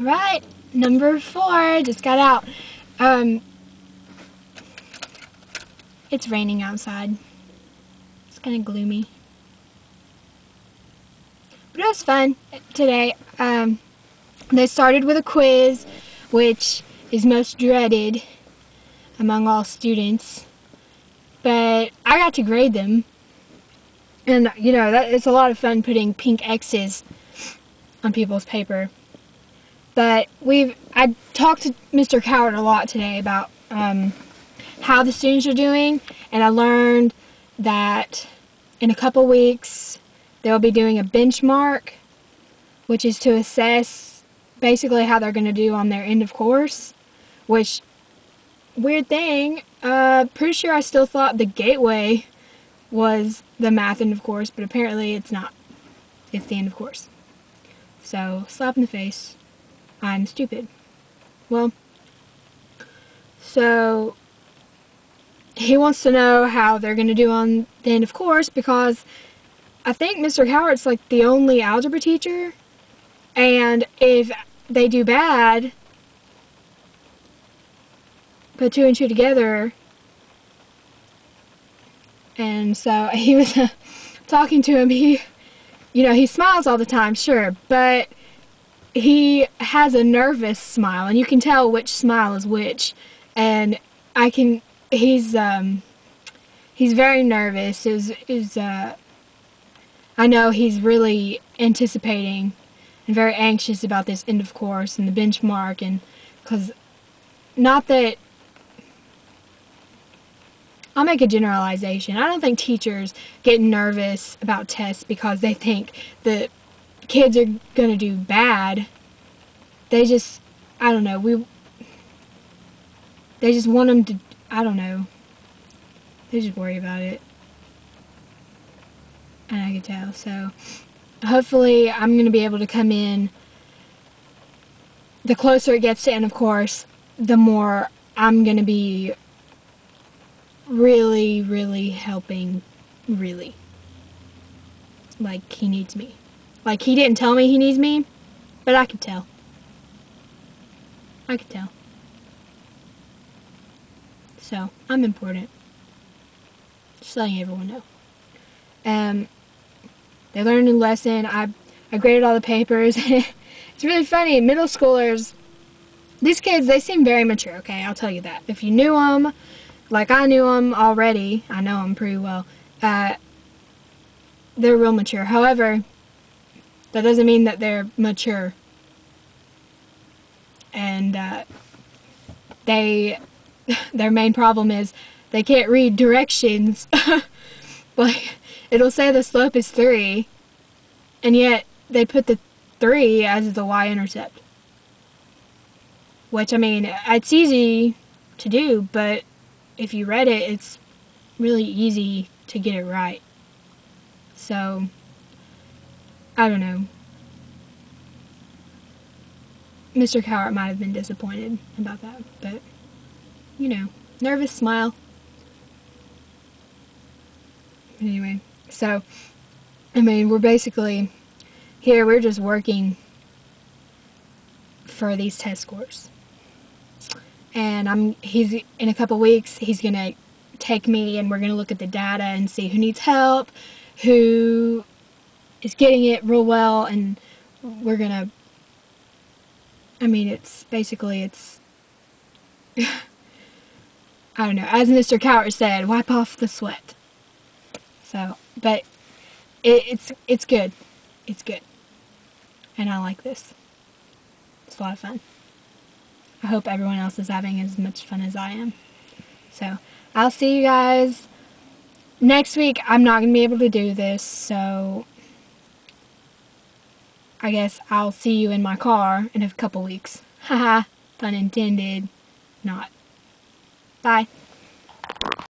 Alright, number four just got out. Um, it's raining outside. It's kind of gloomy. But it was fun today. Um, they started with a quiz, which is most dreaded among all students. But I got to grade them. And, you know, that, it's a lot of fun putting pink X's on people's paper. But we've, I talked to Mr. Cowart a lot today about um, how the students are doing. And I learned that in a couple weeks, they'll be doing a benchmark, which is to assess basically how they're going to do on their end of course, which, weird thing, uh, pretty sure I still thought the gateway was the math end of course, but apparently it's not. It's the end of course. So, slap in the face. I'm stupid. Well, so he wants to know how they're going to do on the end of course because I think Mr. Howard's like the only algebra teacher and if they do bad put two and two together and so he was uh, talking to him he you know he smiles all the time sure but he has a nervous smile and you can tell which smile is which and I can he's um he's very nervous is is uh I know he's really anticipating and very anxious about this end of course and the benchmark and because not that I'll make a generalization. I don't think teachers get nervous about tests because they think that kids are going to do bad. They just, I don't know, we, they just want them to, I don't know, they just worry about it. And I can tell, so hopefully I'm going to be able to come in, the closer it gets to end of course, the more I'm going to be really, really helping, really. Like, he needs me. Like, he didn't tell me he needs me, but I could tell. I could tell. So, I'm important. Just letting everyone know. Um, they learned a lesson. I, I graded all the papers. it's really funny. Middle schoolers, these kids, they seem very mature, okay? I'll tell you that. If you knew them, like I knew them already, I know them pretty well, uh, they're real mature. However, that doesn't mean that they're mature. And uh, they, their main problem is they can't read directions. like, it'll say the slope is 3, and yet they put the 3 as the y-intercept. Which, I mean, it's easy to do, but if you read it, it's really easy to get it right. So, I don't know. Mr. Cowart might have been disappointed about that, but, you know, nervous smile. Anyway, so, I mean, we're basically, here we're just working for these test scores and I'm he's in a couple weeks he's gonna take me and we're gonna look at the data and see who needs help who is getting it real well and we're gonna I mean it's basically it's I don't know as Mr. Cowart said wipe off the sweat so but it, it's it's good it's good and I like this it's a lot of fun I hope everyone else is having as much fun as I am. So, I'll see you guys next week. I'm not to be able to do this, so I guess I'll see you in my car in a couple weeks. Haha, pun intended. Not. Bye.